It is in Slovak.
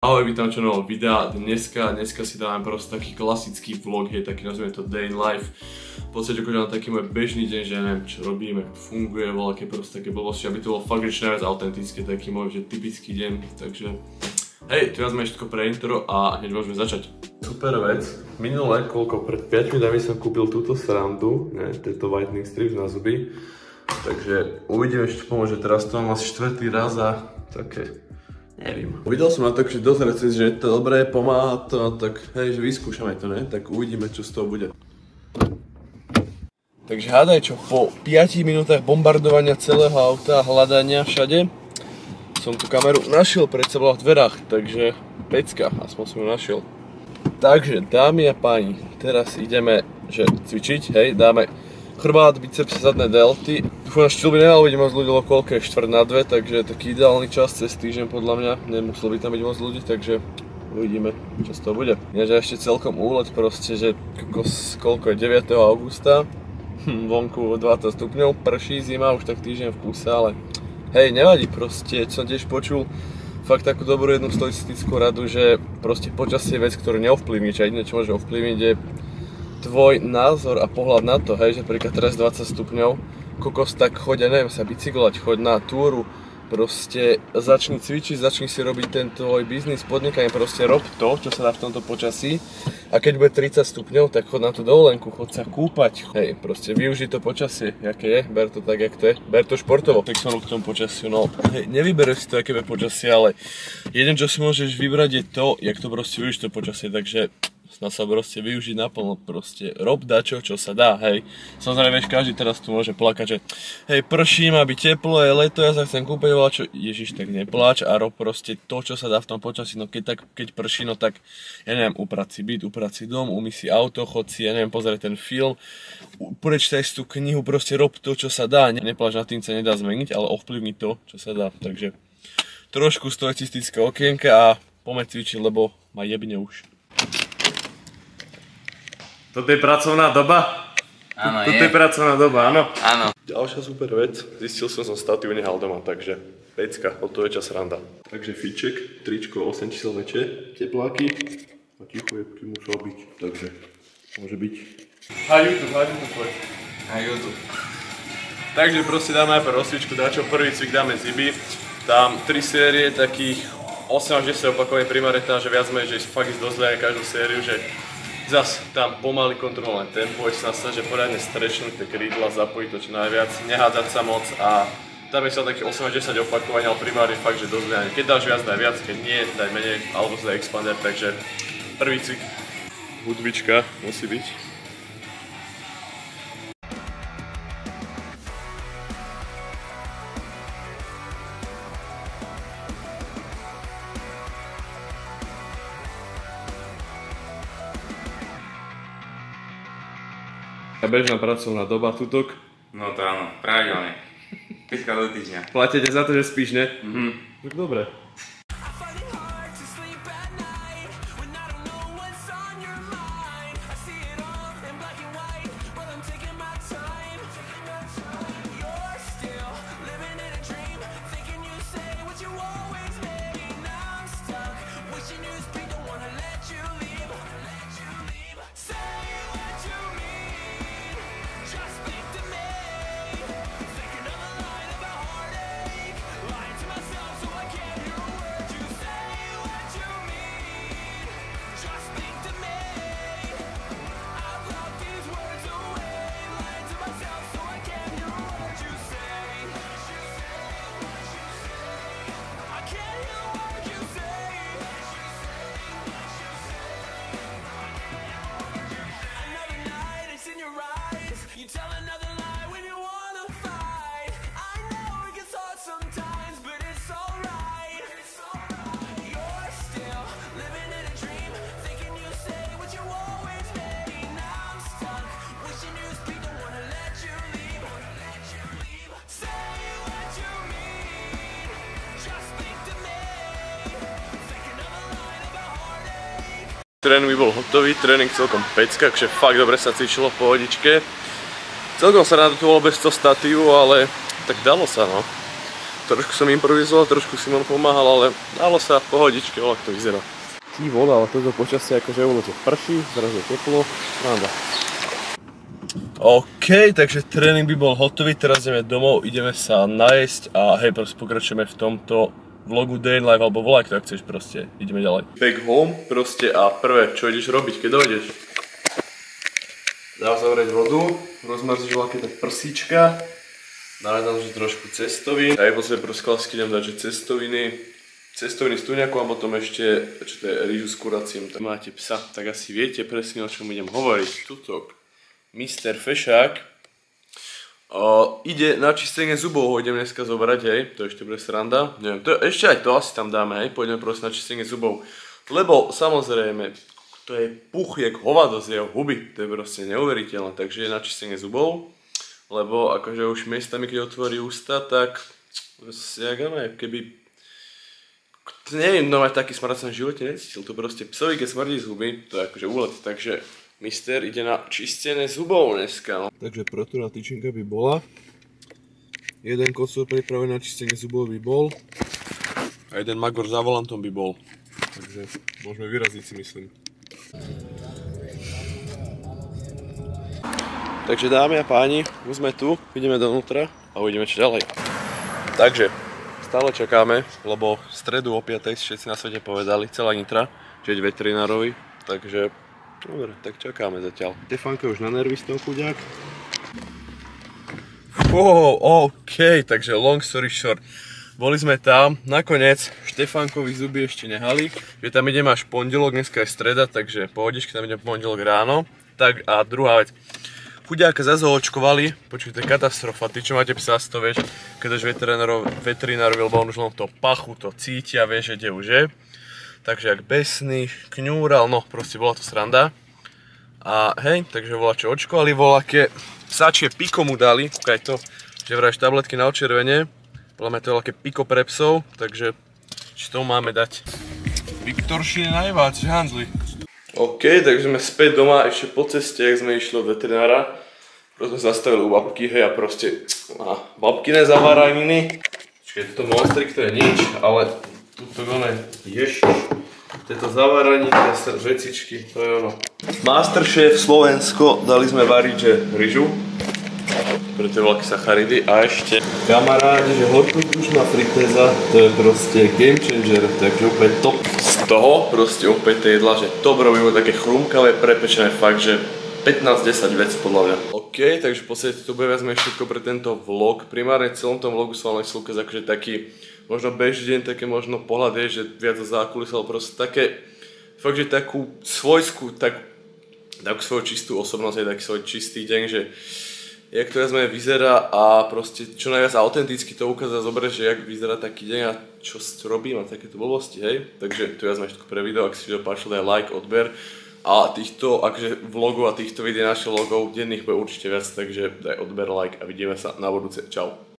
Ahoj, vítam čo nového videa. Dneska, dneska si dávam proste taký klasický vlog, je taký nazvime to day in life. V podstate akože na taký môj bežný deň, že ja neviem čo robím, ako to funguje, voľaké proste také blbosti, aby to bolo fakt že najviac autentické, taký môj že typický deň, takže hej, teraz máme všetko pre intro a hneď môžeme začať. Super vec, minule, koľko, pred 5 minútami som kúpil túto srandu, ne, tento whitening strips na zuby, takže uvidíme, čo pomôže, teraz to mám asi štvrtý raz a také Neviem. Videl som na to, že dosť recenzí, že je to dobré, pomáha to, tak hej, že vyskúšame to, ne? Tak uvidíme, čo z toho bude. Takže hádaj čo, po 5 minútach bombardovania celého auta, hľadania všade, som tú kameru našiel pred sebou v dverách, takže pecka, aspoň som ju našiel. Takže, dámy a páni, teraz ideme že cvičiť, hej, dáme chrbát, biceps, zadné delty. Dúfam, že by nemalo byť moc ľudí, koľko je štvrt na dve, takže taký ideálny čas cez týždeň podľa mňa. Nemuselo by tam byť moc ľudí, takže uvidíme, čo z toho bude. Že ešte celkom úlet proste, že koľko je 9. augusta, hm, vonku 20 stupňov, prší zima, už tak týždeň v kúse, ale hej, nevadí proste, som tiež počul fakt takú dobrú jednu statistickú radu, že proste počasie je vec, ktorú neovplyvní, čo jediné, čo môže ovplyvniť je tvoj názor a pohľad na to, hej, že príklad teraz 20 stupňov, kokos tak choď, neviem, sa bicyklovať, choď na túru, proste začni cvičiť, začni si robiť ten tvoj biznis, podnikanie, proste rob to, čo sa dá v tomto počasí. A keď bude 30 stupňov, tak chod na tú dovolenku, chod sa kúpať, hej, proste využij to počasie, aké je, ber to tak, jak to je, ber to športovo, fixovanú k tomu počasiu, no, hej, nevybereš si to, aké bude počasie, ale jeden, čo si môžeš vybrať je to, jak to proste využiť to počasie, takže Snad sa proste využiť naplno, proste. Rob dačo, čo sa dá, hej. Samozrejme, vieš, každý teraz tu môže plakať, že hej, prší, má byť teplo, je leto, ja sa chcem kúpať, čo, Ježiš, tak nepláč a rob proste to, čo sa dá v tom počasí, no keď, tak, keď prší, no tak, ja neviem, uprať si byt, uprať si dom, umyť si auto, chod si, ja neviem, pozrieť ten film, prečítaj si tú knihu, proste rob to, čo sa dá, nepláč na tým sa nedá zmeniť, ale ovplyvniť to, čo sa dá, takže trošku stoicistické okienka a poďme cvičiť, lebo ma jebne už. Toto je pracovná doba? Áno, Toto je. je pracovná doba, áno. Áno. Ďalšia super vec, zistil som, som statív nehal doma, takže pecka, o to je čas randa. Takže fiček, tričko 8 čísel väčšie, tepláky a ticho je pri musel byť, takže môže byť. A YouTube, a YouTube poď. A YouTube. Takže proste dáme najprv rozcvičku, dačo, prvý cvik dáme ziby, tam 3 série takých 8 až 10 opakovaní primaretá, že viac menej, že fakt ísť dosť každú sériu, že Zas tam pomaly kontrolné tempo, ešte sa snažiť poriadne strechnúť tie krídla, zapojiť to čo najviac, nehádzať sa moc a tam je sa takých 8 až 10 opakovaní, ale primárne fakt, že dosť veľa. Keď dáš viac, daj viac, keď nie, daj menej, alebo si daj expander, takže prvý cvik. Hudbička musí byť. A bežná pracovná doba, tutok. No to áno, pravidelne. 5 do týždňa. Platíte za to, že spíš, ne? Mhm. Tak dobre. Tréning by bol hotový, tréning celkom pecka, takže fakt dobre sa cvičilo v pohodičke. Celkom sa nadotovalo bez toho statívu, ale tak dalo sa no. trošku som improvizoval, trošku Simon pomáhal, ale dalo sa pohodičke, ale to vyzerá. Ty voda, ale toto počasie akože ono to prší, zrazu je teplo, sranda. OK, takže tréning by bol hotový, teraz ideme domov, ideme sa najesť a hej, proste pokračujeme v tomto vlogu Day in Life, alebo volaj, kto chceš proste, ideme ďalej. Back home proste a prvé, čo ideš robiť, keď dojdeš? Dám zavrieť vodu, rozmrzíš veľké tak prsíčka, dáme tam že trošku cestovín, a potom proste klasicky idem dať, že cestoviny, cestoviny s tuňakom a potom ešte, čo to je, rýžu s kuracím. Máte psa, tak asi viete presne o čom idem hovoriť. Tuto Mr. Fešák ide na čistenie zubov, ho idem dneska zobrať, hej, to ešte bude sranda. Neviem, to, ešte aj to asi tam dáme, hej, pôjdeme proste na čistenie zubov. Lebo samozrejme, to je puch jak hovado z jeho huby, to je proste neuveriteľné, takže je na čistenie zubov. Lebo akože už miestami, keď otvorí ústa, tak jak keby neviem, no mať taký smrad som v živote necítil, to proste psovi, keď smrdí z huby, to je akože úlet, takže Mister ide na čistené zubov dneska. No. Takže protúra tyčinka by bola. Jeden kocúr pripravený na čistenie zubov by bol. A jeden magor za volantom by bol. Takže môžeme vyraziť si myslím. Takže dámy a páni, už sme tu, ideme donútra a uvidíme čo ďalej. Takže, stále čakáme, lebo v stredu o 5. všetci na svete povedali, celá Nitra, že veterinárovi, takže Dobre, tak čakáme zatiaľ. Stefanka už na nervy z toho chuďák. Wow, OK, takže long story short. Boli sme tam, nakoniec Štefankovi zuby ešte nehali, že tam idem až pondelok, dneska je streda, takže pohodičky tam idem pondelok ráno. Tak a druhá vec, chudiáka zase očkovali, počujte, katastrofa, ty čo máte psa, to vieš, keď už veterinárovi, lebo on už len to pachu, to cítia, vieš, že kde už je takže jak besný, kňúral, no proste bola to sranda. A hej, takže volá čo očkovali, volá ke psačie piko mu dali, kúkaj to, že vrajš tabletky na očervenie, podľa to je veľké piko pre psov, takže čo tomu máme dať? Viktoršine najvác, že Hanzli. OK, takže sme späť doma, ešte po ceste, jak sme išli od veterinára, proste sme zastavili u babky, hej, a proste, a babkine zavaraniny, Čiže toto monstrik to je nič, ale tuto one, ježiš, tieto zavaranie, vecičky, to je ono. Masterchef Slovensko, dali sme variť, že ryžu, pre tie veľké sacharidy a ešte kamarádi, že horkotučná fritéza, to je proste game changer, takže úplne top. Z toho proste opäť tie jedla, že top robíme také chrumkavé, prepečené, fakt, že 15-10 vec podľa mňa. OK, takže v podstate to bude viac všetko pre tento vlog. Primárne v celom tom vlogu som vám chcel ukázať akože taký možno bežný deň, také možno pohľad je, že viac za zákulis, ale proste také, fakt, že takú svojskú, tak, takú svoju čistú osobnosť, je taký svoj čistý deň, že jak to viac vyzerá a proste čo najviac autenticky to ukázať zobrať, že jak vyzerá taký deň a čo robím a takéto blbosti, hej. Takže to viac všetko pre video, ak si video páčil, daj like, odber. A týchto akože vlogov a týchto videí našich vlogov denných bude určite viac, takže daj odber, like a vidíme sa na budúce. Čau.